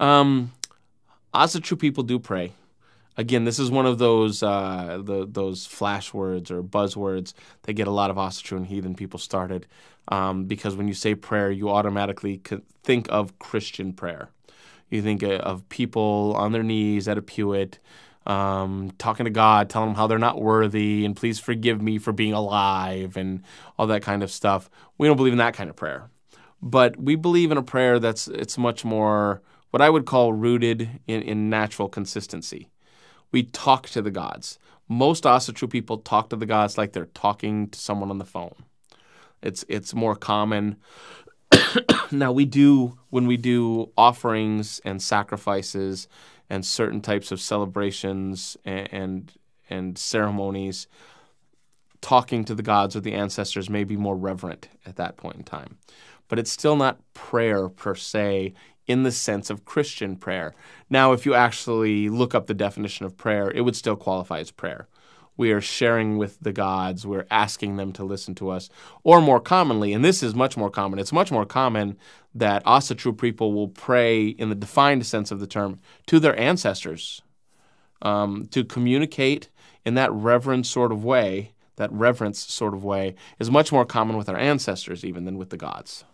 Um, Asatru people do pray. Again, this is one of those uh, the, those flash words or buzzwords that get a lot of Asatru and heathen people started. Um, because when you say prayer, you automatically think of Christian prayer. You think of people on their knees at a pew um, talking to God, telling them how they're not worthy, and please forgive me for being alive, and all that kind of stuff. We don't believe in that kind of prayer, but we believe in a prayer that's it's much more what I would call rooted in, in natural consistency. We talk to the gods. Most Asatru people talk to the gods like they're talking to someone on the phone. It's it's more common. now we do when we do offerings and sacrifices and certain types of celebrations and and, and ceremonies talking to the gods or the ancestors may be more reverent at that point in time. But it's still not prayer per se in the sense of Christian prayer. Now, if you actually look up the definition of prayer, it would still qualify as prayer. We are sharing with the gods, we're asking them to listen to us. Or more commonly, and this is much more common, it's much more common that Asatru people will pray in the defined sense of the term to their ancestors um, to communicate in that reverent sort of way, that reverence sort of way, is much more common with our ancestors even than with the gods.